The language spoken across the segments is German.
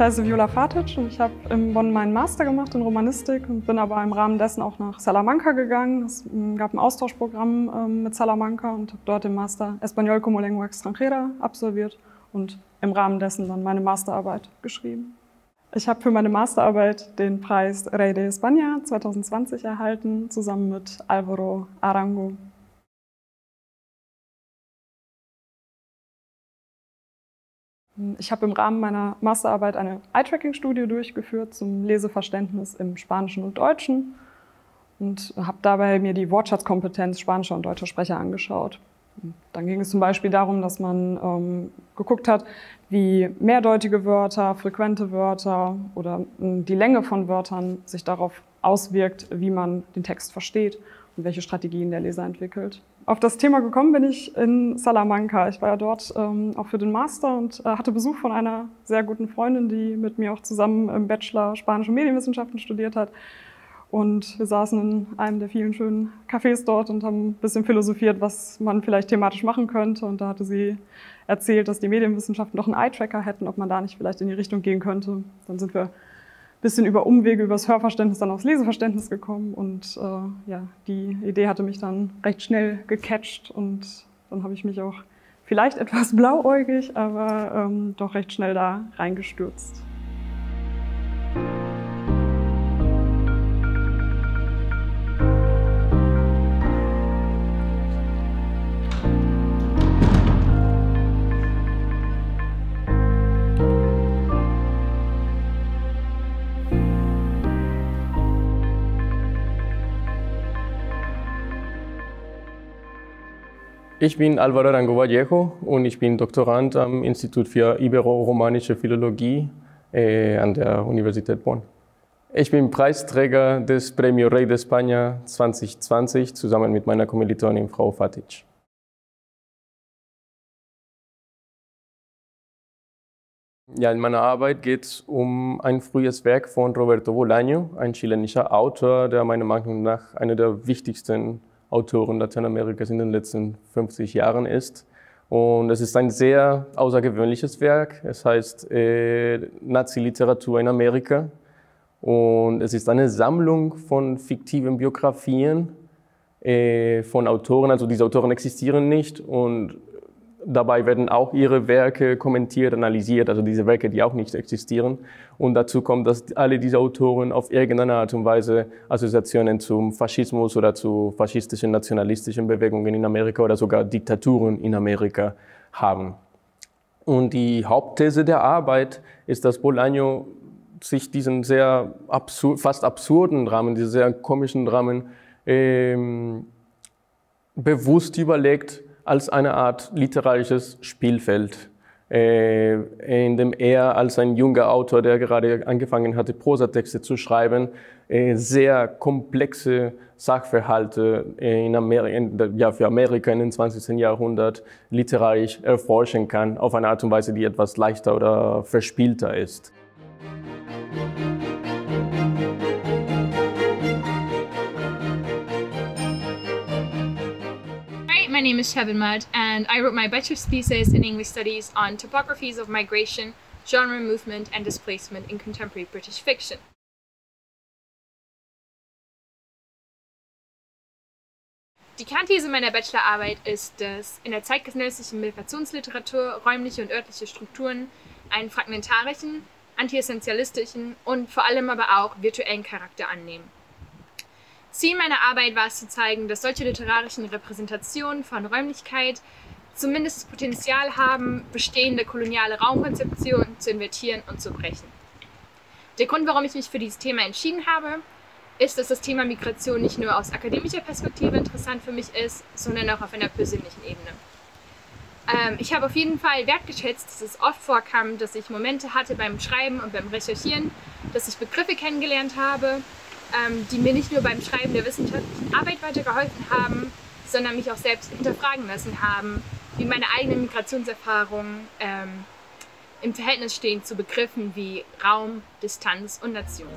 Ich heiße Viola Fatic und ich habe in Bonn meinen Master gemacht in Romanistik und bin aber im Rahmen dessen auch nach Salamanca gegangen. Es ähm, gab ein Austauschprogramm ähm, mit Salamanca und habe dort den Master Español como Lengua Extranjera absolviert und im Rahmen dessen dann meine Masterarbeit geschrieben. Ich habe für meine Masterarbeit den Preis Rey de España 2020 erhalten, zusammen mit Alvaro Arango. Ich habe im Rahmen meiner Masterarbeit eine Eye-Tracking-Studie durchgeführt zum Leseverständnis im Spanischen und Deutschen und habe dabei mir die Wortschatzkompetenz spanischer und deutscher Sprecher angeschaut. Dann ging es zum Beispiel darum, dass man ähm, geguckt hat, wie mehrdeutige Wörter, frequente Wörter oder äh, die Länge von Wörtern sich darauf auswirkt, wie man den Text versteht und welche Strategien der Leser entwickelt. Auf das Thema gekommen bin ich in Salamanca. Ich war ja dort ähm, auch für den Master und äh, hatte Besuch von einer sehr guten Freundin, die mit mir auch zusammen im Bachelor Spanische Medienwissenschaften studiert hat. Und wir saßen in einem der vielen schönen Cafés dort und haben ein bisschen philosophiert, was man vielleicht thematisch machen könnte. Und da hatte sie erzählt, dass die Medienwissenschaften doch einen Eye-Tracker hätten, ob man da nicht vielleicht in die Richtung gehen könnte. Dann sind wir bisschen über Umwege, über das Hörverständnis dann aufs Leseverständnis gekommen. Und äh, ja, die Idee hatte mich dann recht schnell gecatcht und dann habe ich mich auch vielleicht etwas blauäugig, aber ähm, doch recht schnell da reingestürzt. Ich bin Alvaro Arango Vallejo und ich bin Doktorand am Institut für Ibero-Romanische Philologie äh, an der Universität Bonn. Ich bin Preisträger des Premio Rey de España 2020 zusammen mit meiner Kommilitonin Frau Fatic. Ja, in meiner Arbeit geht es um ein frühes Werk von Roberto Bolaño, ein chilenischer Autor, der meiner Meinung nach einer der wichtigsten Autoren Lateinamerikas in den letzten 50 Jahren ist. Und es ist ein sehr außergewöhnliches Werk. Es heißt äh, Nazi-Literatur in Amerika. Und es ist eine Sammlung von fiktiven Biografien äh, von Autoren. Also diese Autoren existieren nicht und Dabei werden auch ihre Werke kommentiert, analysiert, also diese Werke, die auch nicht existieren. Und dazu kommt, dass alle diese Autoren auf irgendeine Art und Weise Assoziationen zum Faschismus oder zu faschistischen, nationalistischen Bewegungen in Amerika oder sogar Diktaturen in Amerika haben. Und die Hauptthese der Arbeit ist, dass Bolaño sich diesen sehr absur fast absurden Rahmen, diesen sehr komischen Rahmen ähm, bewusst überlegt, als eine Art literarisches Spielfeld, äh, in dem er als ein junger Autor, der gerade angefangen hatte, Prosatexte zu schreiben, äh, sehr komplexe Sachverhalte in Amerika, in, ja, für Amerika in den 20. Jahrhundert literarisch erforschen kann, auf eine Art und Weise, die etwas leichter oder verspielter ist. Name is Kevin Mudd, and I wrote my bachelor's thesis in English Studies on topographies of migration, genre movement, and displacement in contemporary British fiction. Die Kernthese meiner Bachelorarbeit ist, dass in der zeitgenössischen Migrationsliteratur räumliche und örtliche Strukturen einen fragmentarischen, antiessentialistischen und vor allem aber auch virtuellen Charakter annehmen. Ziel meiner Arbeit war es zu zeigen, dass solche literarischen Repräsentationen von Räumlichkeit zumindest das Potenzial haben, bestehende koloniale Raumkonzeptionen zu invertieren und zu brechen. Der Grund, warum ich mich für dieses Thema entschieden habe, ist, dass das Thema Migration nicht nur aus akademischer Perspektive interessant für mich ist, sondern auch auf einer persönlichen Ebene. Ähm, ich habe auf jeden Fall wertgeschätzt, dass es oft vorkam, dass ich Momente hatte beim Schreiben und beim Recherchieren, dass ich Begriffe kennengelernt habe, ähm, die mir nicht nur beim Schreiben der wissenschaftlichen Arbeit weitergeholfen haben, sondern mich auch selbst hinterfragen lassen haben, wie meine eigenen Migrationserfahrungen ähm, im Verhältnis stehen zu Begriffen wie Raum, Distanz und Nation.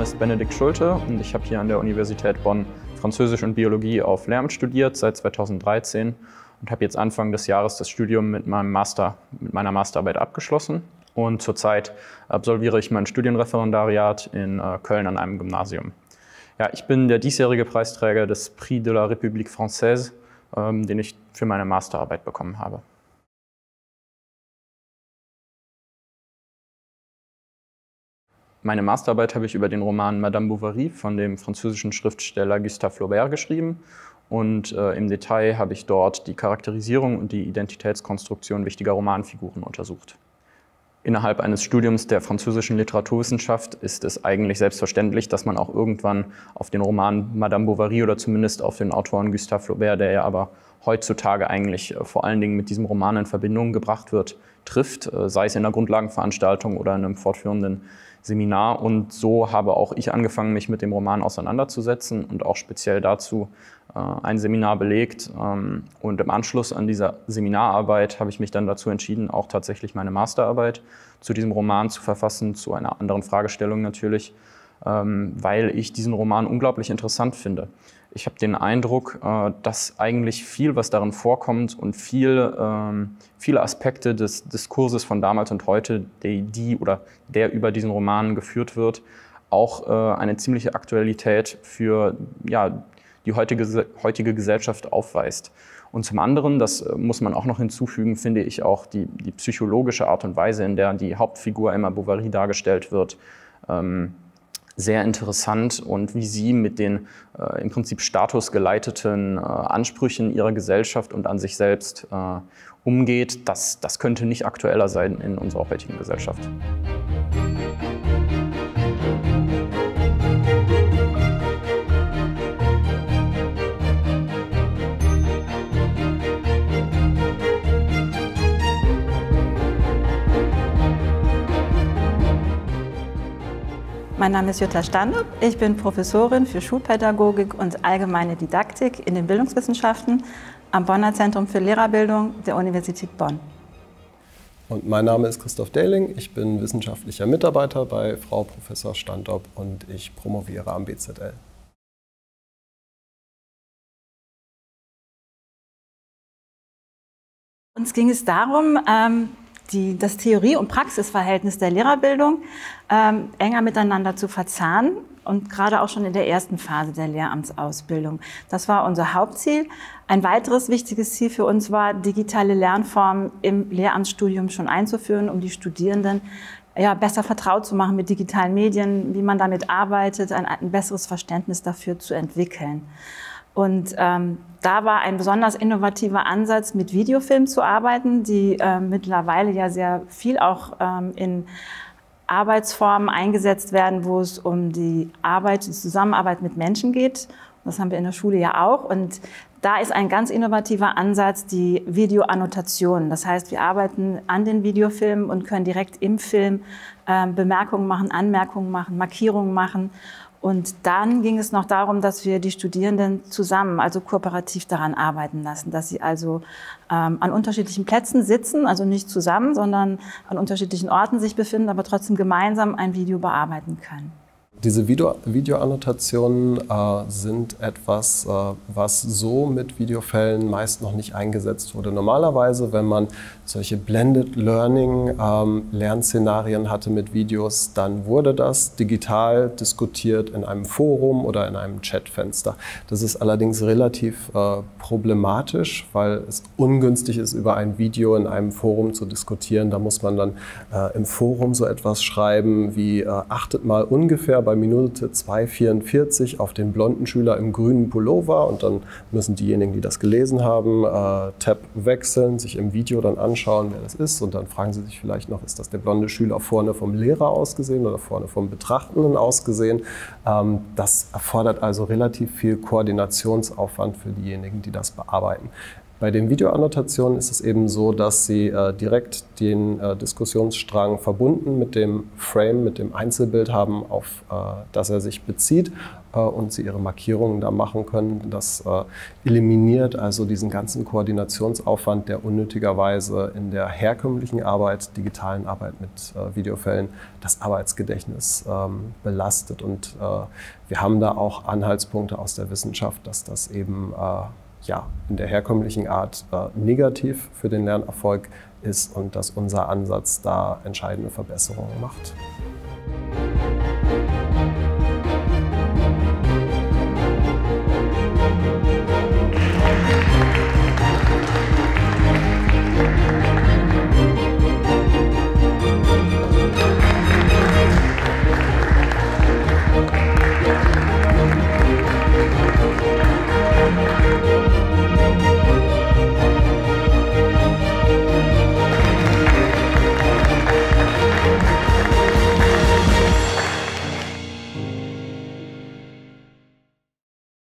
Name ist Benedikt Schulte und ich habe hier an der Universität Bonn Französisch und Biologie auf Lehramt studiert seit 2013 und habe jetzt Anfang des Jahres das Studium mit, meinem Master, mit meiner Masterarbeit abgeschlossen. Und zurzeit absolviere ich mein Studienreferendariat in äh, Köln an einem Gymnasium. Ja, ich bin der diesjährige Preisträger des Prix de la République Française, ähm, den ich für meine Masterarbeit bekommen habe. Meine Masterarbeit habe ich über den Roman Madame Bovary von dem französischen Schriftsteller Gustave Flaubert geschrieben. Und äh, im Detail habe ich dort die Charakterisierung und die Identitätskonstruktion wichtiger Romanfiguren untersucht. Innerhalb eines Studiums der französischen Literaturwissenschaft ist es eigentlich selbstverständlich, dass man auch irgendwann auf den Roman Madame Bovary oder zumindest auf den Autoren Gustave Flaubert, der ja aber heutzutage eigentlich äh, vor allen Dingen mit diesem Roman in Verbindung gebracht wird, trifft, äh, sei es in einer Grundlagenveranstaltung oder in einem fortführenden Seminar. Und so habe auch ich angefangen, mich mit dem Roman auseinanderzusetzen und auch speziell dazu äh, ein Seminar belegt. Ähm, und im Anschluss an dieser Seminararbeit habe ich mich dann dazu entschieden, auch tatsächlich meine Masterarbeit zu diesem Roman zu verfassen, zu einer anderen Fragestellung natürlich, ähm, weil ich diesen Roman unglaublich interessant finde. Ich habe den Eindruck, äh, dass eigentlich viel, was darin vorkommt und viel, ähm, viele Aspekte des Diskurses von damals und heute, die, die oder der über diesen Roman geführt wird, auch äh, eine ziemliche Aktualität für ja, die heutige, heutige Gesellschaft aufweist. Und zum anderen, das äh, muss man auch noch hinzufügen, finde ich auch die, die psychologische Art und Weise, in der die Hauptfigur Emma Bovary dargestellt wird, ähm, sehr interessant und wie sie mit den äh, im Prinzip statusgeleiteten äh, Ansprüchen ihrer Gesellschaft und an sich selbst äh, umgeht, das, das könnte nicht aktueller sein in unserer heutigen Gesellschaft. Mein Name ist Jutta Stande. Ich bin Professorin für Schulpädagogik und allgemeine Didaktik in den Bildungswissenschaften am Bonner Zentrum für Lehrerbildung der Universität Bonn. Und mein Name ist Christoph Dehling. Ich bin wissenschaftlicher Mitarbeiter bei Frau Professor Standop und ich promoviere am BZL. Uns ging es darum, ähm, die, das Theorie- und Praxisverhältnis der Lehrerbildung ähm, enger miteinander zu verzahnen und gerade auch schon in der ersten Phase der Lehramtsausbildung. Das war unser Hauptziel. Ein weiteres wichtiges Ziel für uns war, digitale Lernformen im Lehramtsstudium schon einzuführen, um die Studierenden ja, besser vertraut zu machen mit digitalen Medien, wie man damit arbeitet, ein, ein besseres Verständnis dafür zu entwickeln. Und ähm, da war ein besonders innovativer Ansatz, mit Videofilmen zu arbeiten, die äh, mittlerweile ja sehr viel auch ähm, in Arbeitsformen eingesetzt werden, wo es um die Arbeit, die Zusammenarbeit mit Menschen geht. Das haben wir in der Schule ja auch. Und da ist ein ganz innovativer Ansatz die Videoannotation. Das heißt, wir arbeiten an den Videofilmen und können direkt im Film äh, Bemerkungen machen, Anmerkungen machen, Markierungen machen. Und dann ging es noch darum, dass wir die Studierenden zusammen, also kooperativ daran arbeiten lassen, dass sie also ähm, an unterschiedlichen Plätzen sitzen, also nicht zusammen, sondern an unterschiedlichen Orten sich befinden, aber trotzdem gemeinsam ein Video bearbeiten können. Diese Video Videoannotationen äh, sind etwas, äh, was so mit Videofällen meist noch nicht eingesetzt wurde. Normalerweise, wenn man solche Blended Learning ähm, Lernszenarien hatte mit Videos, dann wurde das digital diskutiert in einem Forum oder in einem Chatfenster. Das ist allerdings relativ äh, problematisch, weil es ungünstig ist, über ein Video in einem Forum zu diskutieren. Da muss man dann äh, im Forum so etwas schreiben wie äh, achtet mal ungefähr bei bei Minute 2,44 auf den blonden Schüler im grünen Pullover und dann müssen diejenigen, die das gelesen haben, äh, Tab wechseln, sich im Video dann anschauen, wer das ist und dann fragen sie sich vielleicht noch, ist das der blonde Schüler vorne vom Lehrer ausgesehen oder vorne vom Betrachtenden ausgesehen. Ähm, das erfordert also relativ viel Koordinationsaufwand für diejenigen, die das bearbeiten. Bei den Videoannotationen ist es eben so, dass Sie äh, direkt den äh, Diskussionsstrang verbunden mit dem Frame, mit dem Einzelbild haben, auf äh, das er sich bezieht äh, und Sie Ihre Markierungen da machen können. Das äh, eliminiert also diesen ganzen Koordinationsaufwand, der unnötigerweise in der herkömmlichen Arbeit, digitalen Arbeit mit äh, Videofällen das Arbeitsgedächtnis ähm, belastet. Und wir haben da auch Anhaltspunkte aus der Wissenschaft, dass das eben ja, in der herkömmlichen Art äh, negativ für den Lernerfolg ist und dass unser Ansatz da entscheidende Verbesserungen macht.